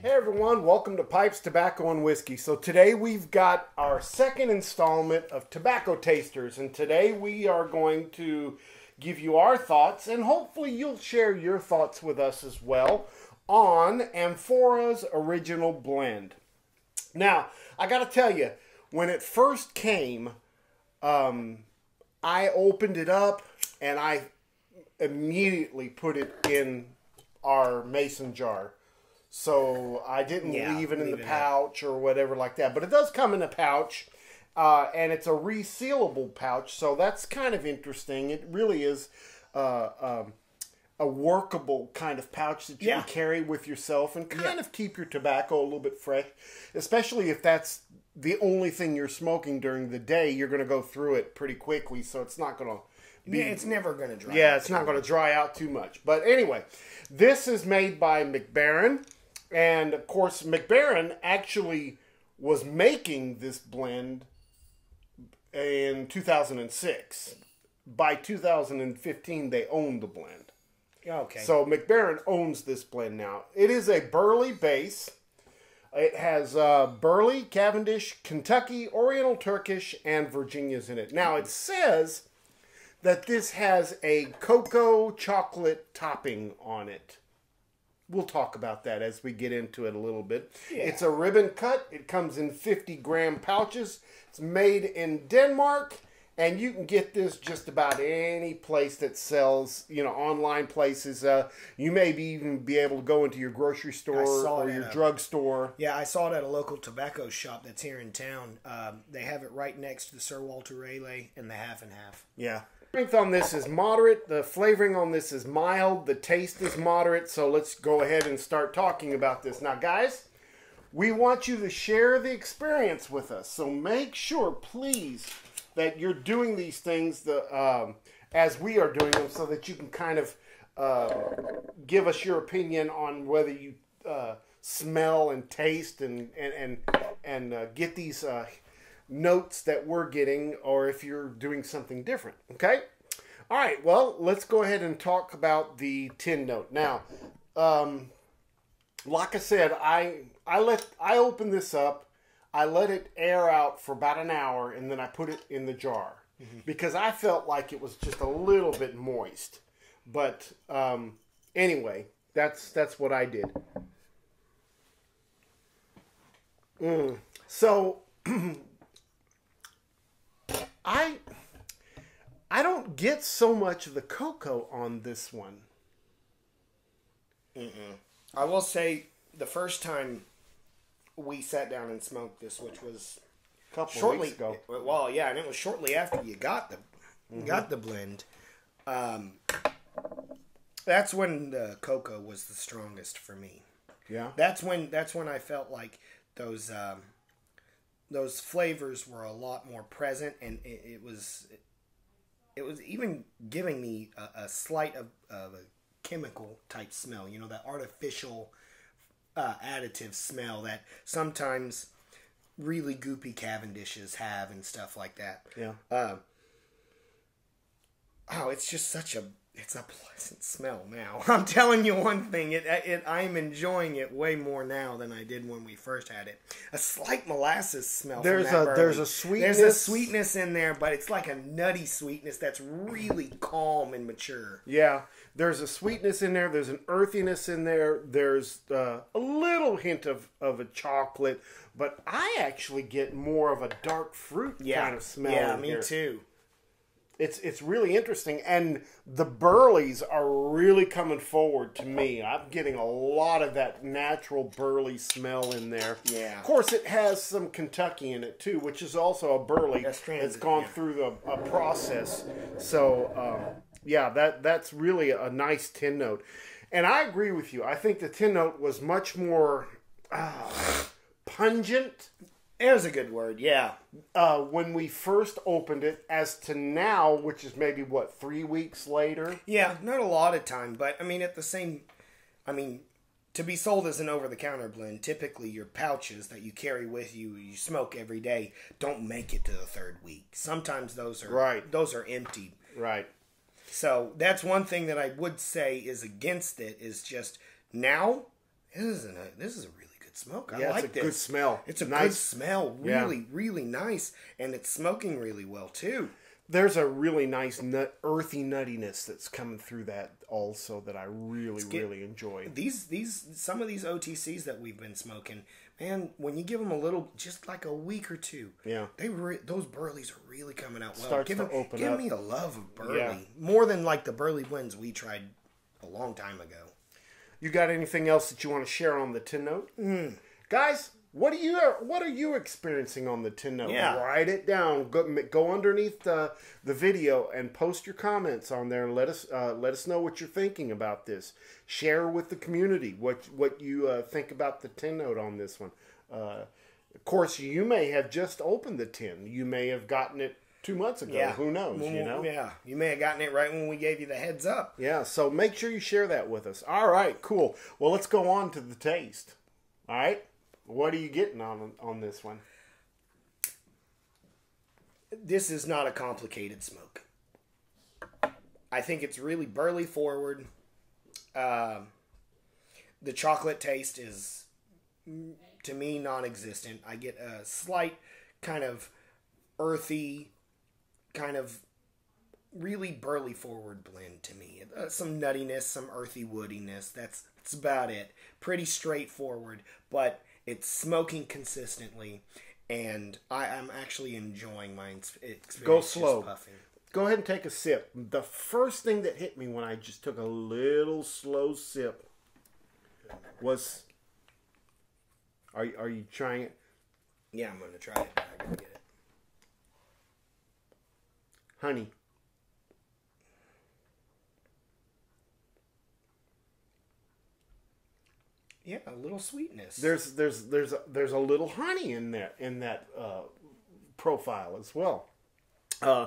Hey everyone, welcome to Pipes, Tobacco, and Whiskey. So today we've got our second installment of Tobacco Tasters, and today we are going to give you our thoughts, and hopefully you'll share your thoughts with us as well on Amphora's original blend. Now, I got to tell you, when it first came, um, I opened it up and I immediately put it in our mason jar. So I didn't Yeah, leave it in the pouch or whatever like that. But it does come in a pouch, uh, and it's a resealable pouch. So that's kind of interesting. It really is uh, um, a workable kind of pouch that you Yeah. can carry with yourself and kind of keep your tobacco a little bit fresh, especially if that's the only thing you're smoking during the day. You're going to go through it pretty quickly, so it's not going to be Yeah, it's never going to dry. yeah, it's not going to dry out too much. But anyway, this is made by Mac Baren. And of course, Mac Baren actually was making this blend in 2006. By 2015, they owned the blend. Okay. So Mac Baren owns this blend now. It is a Burley base. It has uh, Burley, Cavendish, Kentucky, Oriental Turkish, and Virginia's in it. Now it says that this has a cocoa chocolate topping on it. We'll talk about that as we get into it a little bit. It's a ribbon cut. It comes in 50 gram pouches. It's made in Denmark, and you can get this just about any place that sells, you know, online places. Uh, you may be even be able to go into your grocery store or your drugstore. yeah, I saw it at a local tobacco shop that's here in town. Um, they have it right next to the Sir Walter Raleigh and the half and half. Yeah. Strength on this is moderate. The flavoring on this is mild. The taste is moderate. So let's go ahead and start talking about this. Now, guys, we want you to share the experience with us. So make sure, please, that you're doing these things the, um, as we are doing them so that you can kind of uh, give us your opinion on whether you uh, smell and taste and, and, and, and uh, get these uh, notes that we're getting or if you're doing something different. Okay? All right, well, let's go ahead and talk about the tin note. Now, um, like I said, I I let I opened this up, I let it air out for about an hour, and then I put it in the jar because I felt like it was just a little bit moist. But um, anyway, that's that's what I did. Mm. So I I don't get so much of the cocoa on this one. I will say the first time we sat down and smoked this, which was A couple shortly weeks ago. Well, yeah, and it was shortly after you got the got the blend. Um, that's when the cocoa was the strongest for me. Yeah. That's when that's when I felt like those um, those flavors were a lot more present, and it, it was it was even giving me a, a slight of, of a chemical type smell. You know, that artificial uh, additive smell that sometimes really goopy Cavendishes have and stuff like that. Yeah. Uh, oh, it's just such a it's a pleasant smell now. I'm telling you one thing, it, it I'm enjoying it way more now than I did when we first had it. A slight molasses smell. from There's that a- bourbon. there's a sweetness. There's a sweetness. in there, but it's like a nutty sweetness that's really calm and mature. Yeah, there's a sweetness in there. There's an earthiness in there. There's uh, a little hint of, of a chocolate, but I actually get more of a dark fruit kind of smell. Yeah, me here. too. It's it's really interesting, and the burleys are really coming forward to me. I'm getting a lot of that natural burley smell in there. Yeah. Of course, it has some Kentucky in it too, which is also a burley That's transit, gone yeah. through the a process. So um, yeah, that that's really a nice tin note, and I agree with you. I think the tin note was much more uh, pungent There's a good word. Yeah. uh, when we first opened it as to now, which is maybe what three weeks later. Yeah, not a lot of time, but I mean, at the same, I mean, to be sold as an over-the-counter blend, typically your pouches that you carry with you, you smoke every day, don't make it to the third week. Sometimes those are Right. Those are empty. Right. So that's one thing that I would say is against it is just now. This is a this is a really smoke. I Yeah, like it's a this. good smell. It's a good Nice. smell. Yeah. Really, really nice, and it's smoking really well too. There's a really nice nut, earthy nuttiness that's coming through that also that I really, get- really enjoy. These these some of these OTCs that we've been smoking, man. When you give them a little, just like a week or two, Yeah. they re- those burleys are really coming out well. Starts give to 'em- open give up. me a love of burley Yeah. more than like the burley blends we tried a long time ago. You got anything else that you want to share on the tin note, Hmm. guys? What are you What are you experiencing on the tin note? Yeah. Write it down. Go go underneath the the video and post your comments on there. And let us uh, let us know what you're thinking about this. Share with the community what what you uh, think about the tin note on this one. Uh, of course, you may have just opened the tin. You may have gotten it two months ago. Yeah, Who knows? You know. Yeah, you may have gotten it right when we gave you the heads up. Yeah, so make sure you share that with us. All right, cool. Well, let's go on to the taste. All right, what are you getting on on this one? this is not a complicated smoke. I think it's really burley forward. Um the chocolate taste is, to me, non-existent. I get a slight kind of earthy, kind of really burley forward blend to me. Uh, some nuttiness, some earthy woodiness. That's that's about it. Pretty straightforward, but it's smoking consistently, and I, I'm actually enjoying my experience. Go slow. puffing. Go ahead and take a sip. The first thing that hit me when I just took a little slow sip was. Are you, are you trying it? Yeah, I'm gonna try it. I get it. Honey. Yeah, a little sweetness. There's there's there's a, there's a little honey in there in that uh, profile as well. Uh,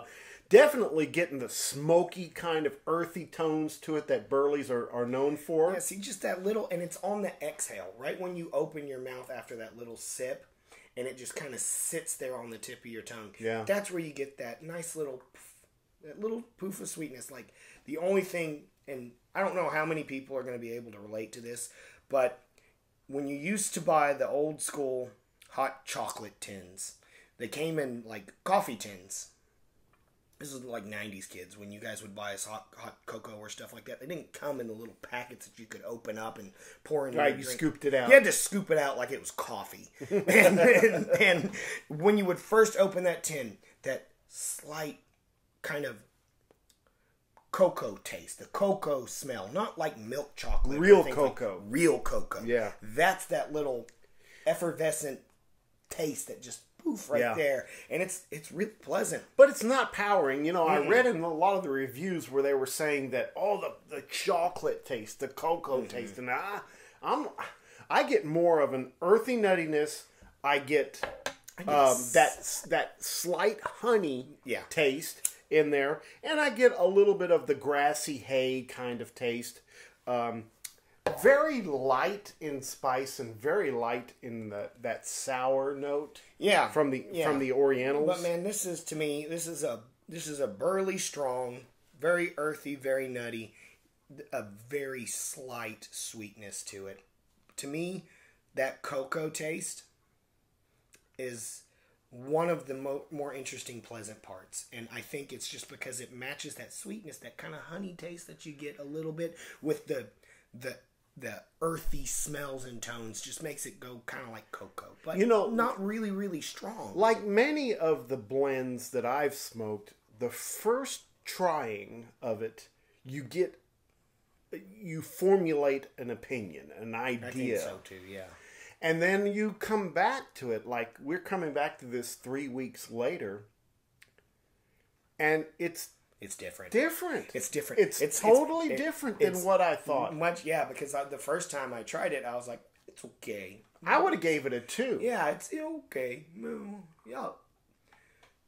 definitely getting the smoky kind of earthy tones to it that Burleys are, are known for. Yeah, see, just that little, and it's on the exhale, right when you open your mouth after that little sip, and it just kind of sits there on the tip of your tongue. Yeah. that's where you get that nice little, that little poof of sweetness. Like the only thing, and I don't know how many people are going to be able to relate to this, but when you used to buy the old school hot chocolate tins, they came in like coffee tins. This is like '90s kids when you guys would buy us hot hot cocoa or stuff like that. They didn't come in the little packets that you could open up and pour in. Right, you drink. scooped it out. You had to scoop it out like it was coffee. and, and, and when you would first open that tin, that slight kind of cocoa taste, the cocoa smell, not like milk chocolate, Real things like- cocoa. real cocoa. Yeah. that's that little effervescent taste that just poof right Yeah. there, and it's it's really pleasant. But it's not powering. You know, I read in a lot of the reviews where they were saying that oh the the chocolate taste, the cocoa taste, and I I'm I get more of an earthy nuttiness. I get um, that that slight honey Yeah. taste in there, and I get a little bit of the grassy hay kind of taste. Um, very light in spice and very light in the that sour note Yeah, from the yeah. from the Orientals. But man, this is to me, this is a this is a burley, strong, very earthy, very nutty, a very slight sweetness to it. To me, that cocoa taste is one of the mo- more interesting, pleasant parts, and I think it's just because it matches that sweetness, that kind of honey taste that you get a little bit with the the the earthy smells and tones just makes it go kind of like cocoa, but You know- not really, really strong. like many of the blends that I've smoked, the first trying of it, you get you formulate an opinion, an idea. so too. Yeah. And then you come back to it like we're coming back to this 3 weeks later and it's It's different. different. It's different. It's, It's- totally it's- it- different than it's what I thought. Much, yeah, because I, the first time I tried it, I was like, it's okay. I would have gave it a 2. Yeah, it's okay. No, yeah.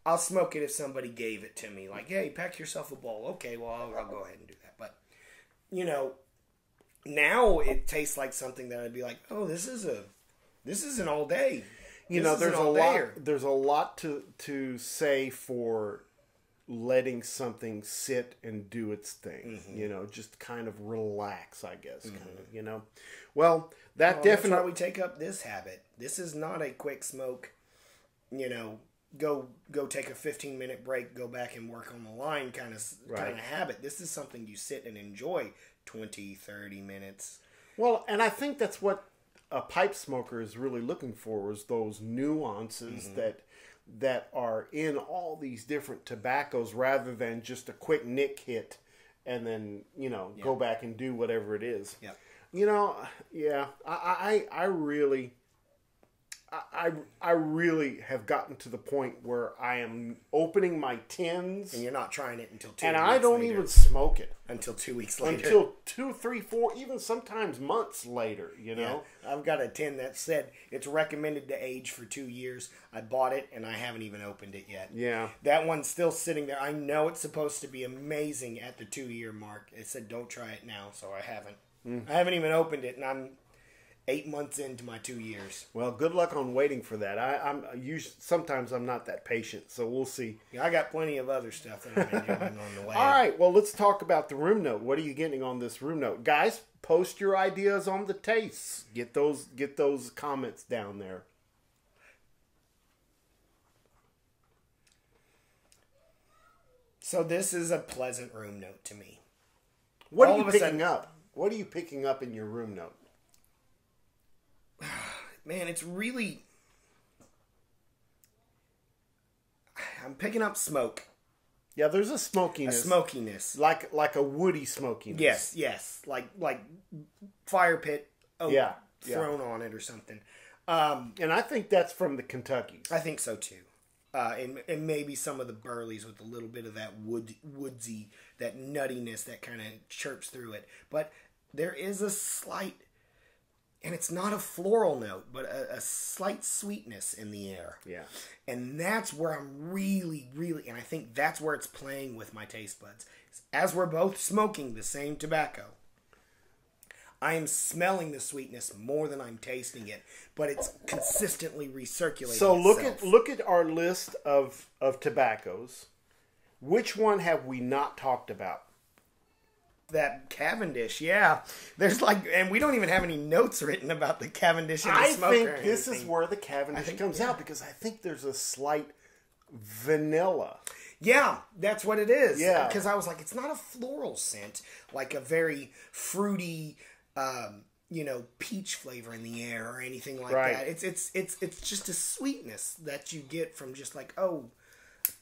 I'll smoke it if somebody gave it to me. Like, hey, pack yourself a bowl. Okay, well, I'll, I'll go ahead and do that. But, you know, now it tastes like something that I'd be like, oh, this is a, this is an all day. you This know there's a lot there's a lot to to say for letting something sit and do its thing. Mm-hmm. You know, just kind of relax, I guess. Kind of, mm-hmm. you know. Well, that oh, Well, why definitely. we take up this habit. This is not a quick smoke. You know, go go take a fifteen minute break, go back and work on the line kind of Right. kind of habit. This is something you sit and enjoy 20, 30 minutes. Well, and I think that's what a pipe smoker is really looking for is those nuances Mm-hmm. that that are in all these different tobaccos rather than just a quick nick hit and then, you know, go back and do whatever it is. Yep. You know, yeah, I, I, I really, I, I, really have gotten to the point where I am opening my tins And you're not trying it until two and I don't later. even smoke it until two weeks later. until two, three, four, even sometimes months later. You know, Yeah. I've got a tin that said it's recommended to age for two years. I bought it and I haven't even opened it yet. yeah. That one's still sitting there. I know it's supposed to be amazing at the two year mark. It said don't try it now, so I haven't. Mm. I haven't even opened it, and I'm eight months into my two years. Well, good luck on waiting for that. I, I'm usually sometimes I'm not that patient, so we'll see. Yeah, I got plenty of other stuff that I'm enjoying on the way. All right, well, let's talk about the room note. What are you getting on this room note, guys? Post your ideas on the tastes. Get those get those comments down there. So this is a pleasant room note to me. What All are you picking sudden- up? What are you picking up in your room note? Man, it's really. I'm picking up smoke, Yeah, there's a a smokiness, smokiness. like like a woody smokiness. Yes, yes, like like fire pit. oak Yeah, yeah. thrown on it or something. Um, and I think that's from the Kentuckies. I think so too. Uh, and, and maybe some of the burleys with a little bit of that wood woodsy, that nuttiness that kind of chirps through it. But there is a slight, and it's not a floral note, but a, a slight sweetness in the air. Yeah. And that's where I'm really, really, and I think that's where it's playing with my taste buds. As we're both smoking the same tobacco, I am smelling the sweetness more than I'm tasting it, but it's consistently recirculating. So look itself. at look at our list of of tobaccos. Which one have we not talked about? That Cavendish. Yeah, there's like, and we don't even have any notes written about the Cavendish in the I smoker. think this is where the Cavendish think- comes out because I think there's a slight vanilla. Yeah, that's what it is. Yeah. because I was like, it's not a floral scent, like a very fruity, um, you know, peach flavor in the air or anything like Right. that. It's it's it's it's just a sweetness that you get from just like, oh,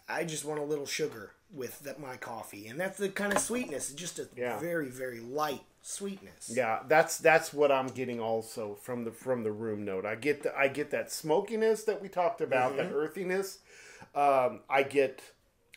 I just want a little sugar with that, my coffee, and that's the kind of sweetness. Just a Yeah. very very light sweetness. Yeah, that's that's what I'm getting also from the from the room note. I get the, I get that smokiness that we talked about, that earthiness. Um, I get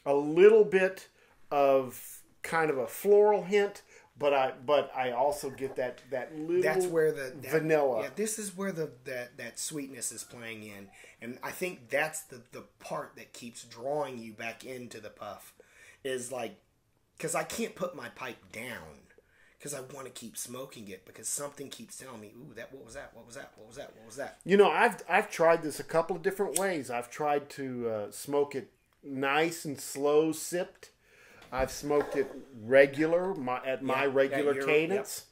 a little bit of kind of a floral hint, but I but I also get that that little that's where the that- vanilla. Yeah, this is where the that that sweetness is playing in, and I think that's the the part that keeps drawing you back into the puff, is like, because I can't put my pipe down. Because I want to keep smoking it because something keeps telling me, "Ooh, that what was that? What was that? What was that? What was that?" You know, I've I've tried this a couple of different ways. I've tried to uh, smoke it nice and slow sipped. I've smoked it regular my, at my regular yeah, cadence,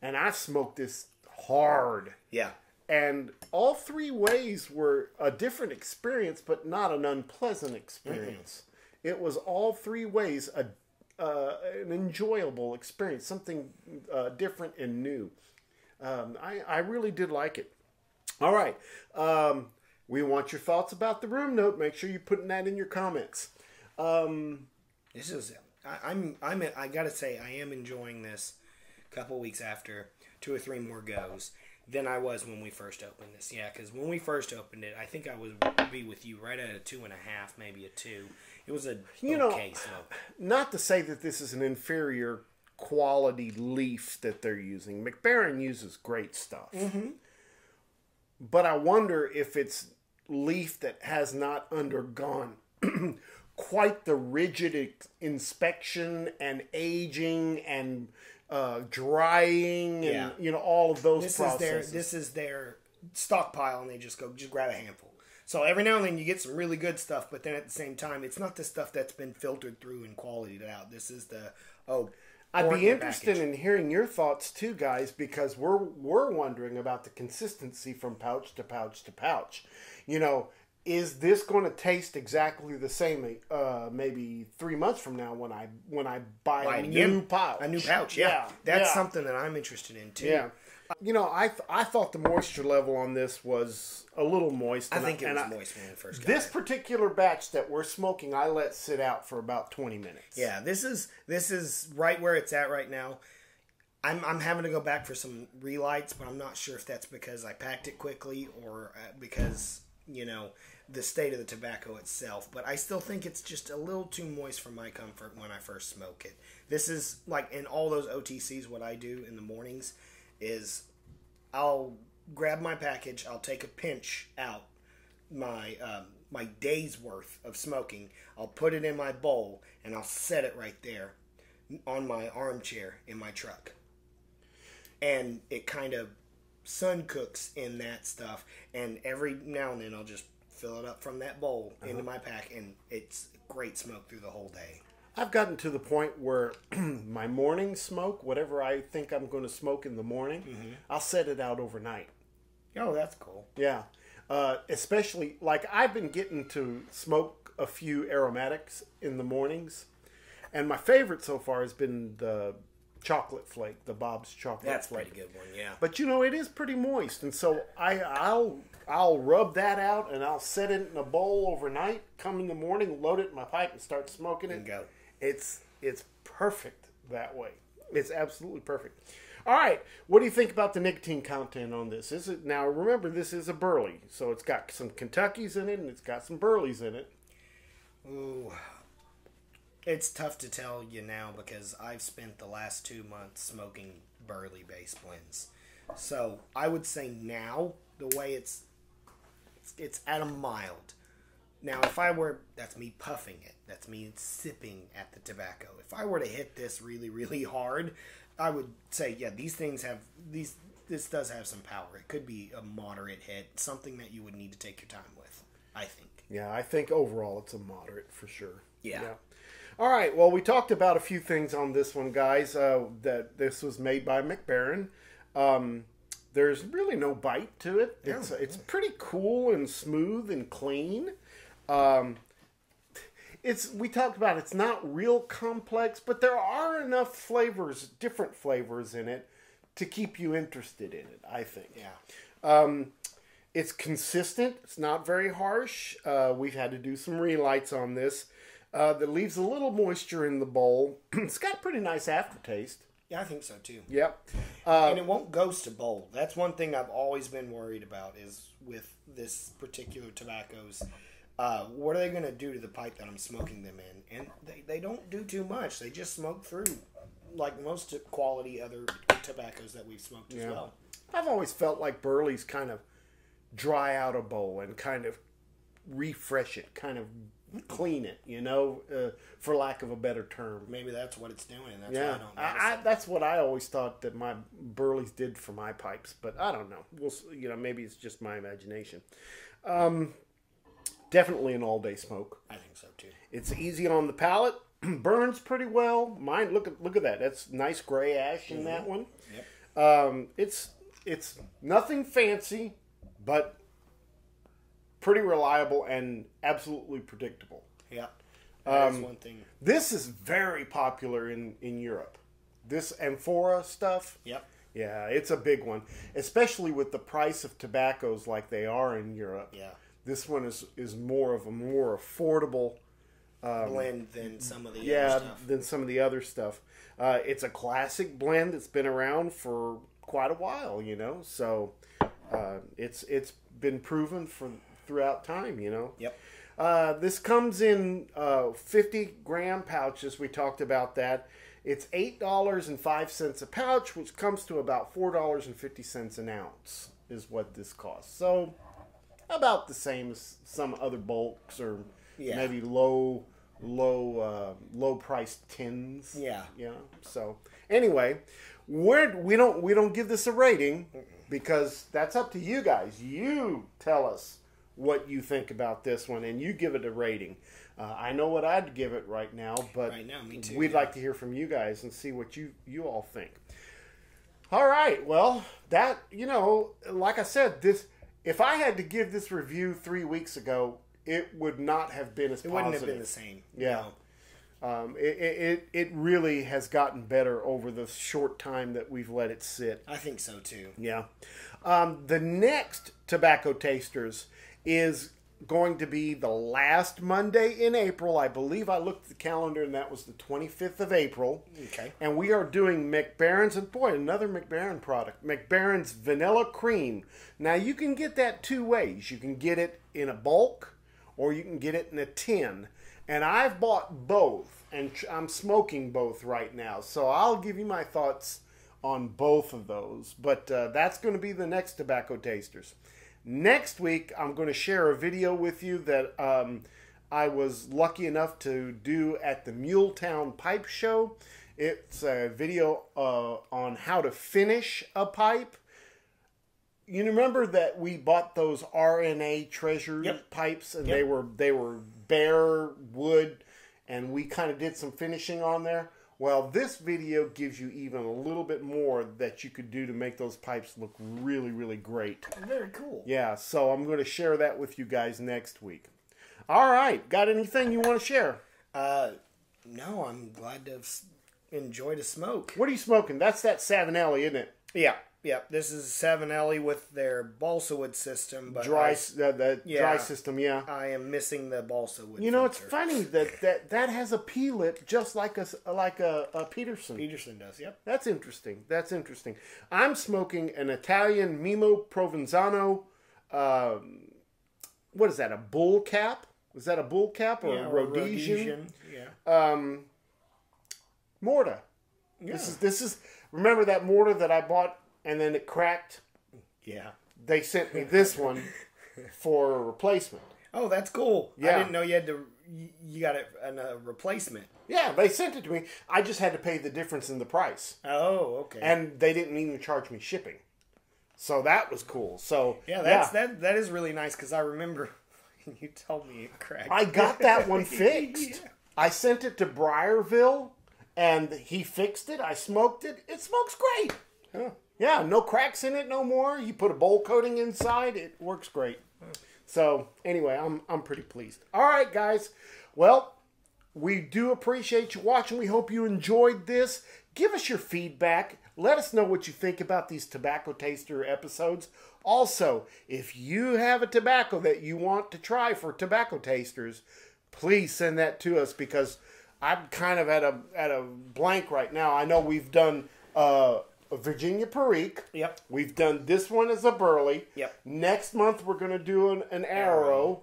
and I've smoked this hard. Yeah, And all three ways were a different experience, but not an unpleasant experience. It was all three ways a uh, an enjoyable experience, something uh, different and new. Um, I, I really did like it. All right. Um, we want your thoughts about the room note. Make sure you're putting that in your comments. Um, this is. I, I'm. I'm. I gotta say, I am enjoying this. A couple weeks after two or three more goes than I was when we first opened this. Yeah, because when we first opened it, I think I would be with you right at a two and a half, maybe a two. It was a You know- okay smoke. not to say that this is an inferior quality leaf that they're using. Mac Baren uses great stuff. But I wonder if it's leaf that has not undergone quite the rigid inspection and aging and uh, drying and Yeah. you know all of those This is their processes. this is their stockpile, and they just go just grab a handful. So every now and then you get some really good stuff, but then at the same time, it's not the stuff that's been filtered through and quality out. This is the oh. I'd be interested in hearing your thoughts too, guys, because we're we're wondering about the consistency from pouch to pouch to pouch. You know, is this going to taste exactly the same? Uh, maybe three months from now when I when I buy, a again. new pouch, a new pouch. Yeah, that's yeah. something that I'm interested in too. Yeah. You know, I th- I thought the moisture level on this was a little moist. I think it and was I- moist when we first got This it. particular batch that we're smoking, I let sit out for about twenty minutes. Yeah, this is this is right where it's at right now. I'm I'm having to go back for some relights, but I'm not sure if that's because I packed it quickly or uh, because you know the state of the tobacco itself. But I still think it's just a little too moist for my comfort when I first smoke it. This is like in all those OTCs. What I do in the mornings is I'll grab my package, I'll take a pinch out my um, my day's worth of smoking. I'll put it in my bowl and I'll set it right there on my armchair in my truck. And it kind of sun cooks in that stuff. And every now and then I'll just fill it up from that bowl into my pack, and it's great smoke through the whole day. I've gotten to the point where my morning smoke, whatever I think I'm going to smoke in the morning, Mm-hmm. I'll set it out overnight. Oh, that's cool. Yeah. Uh, especially, like, I've been getting to smoke a few aromatics in the mornings. And my favorite so far has been the chocolate flake, the Bob's chocolate That's a flake. pretty good one, yeah. But you know, it is pretty moist, and so I, I'll I'll rub that out and I'll set it in a bowl overnight. Come in the morning, load it in my pipe, and start smoking it. And go. It's it's perfect that way. It's absolutely perfect. All right, what do you think about the nicotine content on this? Is it now? Remember, this is a burley, so it's got some Kentuckies in it and it's got some burleys in it. Ooh. It's tough to tell you now because I've spent the last two months smoking burley base blends. So I would say now the way it's it's, it's at a mild. Now if I were that's me puffing it. That's me sipping at the tobacco. If I were to hit this really really hard, I would say yeah these things have these this does have some power. It could be a moderate hit, something that you would need to take your time with. I think. Yeah, I think overall it's a moderate for sure. Yeah. All right. Well, we talked about a few things on this one, guys. Uh, that this was made by Mac Baren. Um, there's really no bite to it. It's it's pretty cool and smooth and clean. Um, it's we talked about it's not real complex, but there are enough flavors, different flavors in it, to keep you interested in it. I think. Yeah. Um, it's consistent. It's not very harsh. Uh, we've had to do some relights on this. Uh, that leaves a little moisture in the bowl. it's got a pretty nice aftertaste. Yeah, I think so too. Yep. Uh, and it won't ghost a bowl. That's one thing I've always been worried about is with this particular tobaccos. Uh, what are they going to do to the pipe that I'm smoking them in? And they, they don't do too much. They just smoke through, like most quality other tobaccos that we've smoked as Yeah. well. I've always felt like Burley's kind of dry out a bowl and kind of refresh it, kind of clean it, you know, uh, for lack of a better term. Maybe that's what it's doing. And that's why Yeah, I don't I, I, that's what I always thought that my Burleys did for my pipes, but I don't know. We'll, you know, maybe it's just my imagination. Um, definitely an all-day smoke. I think so too. It's easy on the palate, burns pretty well. Mine, look at look at that. That's nice gray ash in that one. Yep. Um, it's it's nothing fancy, but pretty reliable and absolutely predictable. Yeah. That's Um, one thing. This is very popular in in Europe. This amphora stuff. Yep. Yeah, it's a big one, especially with the price of tobaccos like they are in Europe. Yeah. This one is is more of a more affordable Blend than some of the Um, yeah other stuff. than some of the other stuff. Uh, it's a classic blend that's been around for quite a while, you know. So uh, it's it's been proven for throughout time, you know. Yep. Uh, this comes in uh, 50 gram pouches. We talked about that. It's eight dollars and five cents a pouch, which comes to about four dollars and fifty cents an ounce, is what this costs. So about the same as some other bulks or Yeah. maybe low low uh, low priced tins. Yeah. Yeah. So anyway, we're we don't we don't give this a rating because that's up to you guys. You tell us what you think about this one, and you give it a rating. Uh, I know what I'd give it right now, but Right now, me too, we'd yeah. like to hear from you guys and see what you you all think. All right, well, that you know, like I said, this if I had to give this review three weeks ago, it would not have been as It positive. wouldn't have been the same. Yeah. Um, it, it, it it really has gotten better over the short time that we've let it sit. I think so too. Yeah. Um, the next Tobacco Tasters is going to be the last Monday in April. I believe I looked at the calendar and that was the 25th of April. Okay. And we are doing Mac Baren's, and boy, another Mac Baren product Mac Baren's Vanilla Cream. Now, you can get that two ways. You can get it in a bulk or you can get it in a tin. And I've bought both, and I'm smoking both right now. So I'll give you my thoughts on both of those. But uh, that's going to be the next Tobacco Tasters. Next week, I'm going to share a video with you that um, I was lucky enough to do at the Muletown Pipe Show. It's a video uh, on how to finish a pipe. You remember that we bought those RNA treasure Yep. pipes, and Yep. they were they were bare wood, and we kind of did some finishing on there. Well, this video gives you even a little bit more that you could do to make those pipes look really, really great. Very cool. Yeah, so I'm going to share that with you guys next week. All right, got anything you want to share? Uh, no, I'm glad to have enjoyed a smoke. What are you smoking? That's that Savinelli, isn't it? Yeah, yeah. This is Savinelli with their balsa wood system, but Dry, I, s- the, Yeah. dry system, yeah. I am missing the balsa wood. You know, it's funny that that, that has a P lip just like a like a, a Peterson. Peterson does. Yep. That's interesting. That's interesting. I'm smoking an Italian Mimmo Provenzano. Um, what is that? A bull cap? Is that a bull cap or Yeah, a or Rhodesian? Yeah. Um, Morta. Yeah. This is this is. Remember that morta that I bought and then it cracked. yeah. They sent me this one for a replacement. Oh, that's cool. Yeah. I didn't know you had to. You, got a, an, a replacement. Yeah, they sent it to me. I just had to pay the difference in the price, Oh, okay. and they didn't even charge me shipping. So that was cool. So yeah, that's that. That is really nice because I remember you told me it cracked. I got that one fixed. Yeah. I sent it to Briarville, and he fixed it. I smoked it. It smokes great. Huh. Yeah, no cracks in it no more. You put a bowl coating inside, it works great. So anyway, I'm I'm pretty pleased. All right, guys. Well, we do appreciate you watching. We hope you enjoyed this. Give us your feedback. Let us know what you think about these tobacco taster episodes. Also, if you have a tobacco that you want to try for tobacco tasters, please send that to us because I'm kind of at a at a blank right now. I know we've done uh, Virginia Perique. Yep. We've done this one as a Burley. Yep. Next month we're going to do an, an arrow.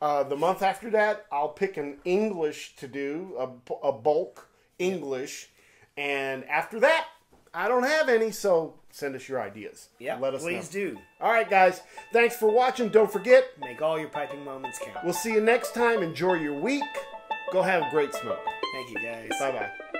Uh, the month after that, I'll pick an English to do a, a bulk English, and after that, I don't have any. So send us your ideas. Yeah. let us please know. do. All right, guys. Thanks for watching. Don't forget, Make all your piping moments count. we'll see you next time. Enjoy your week. Go have a great smoke. Thank you, guys. Bye bye.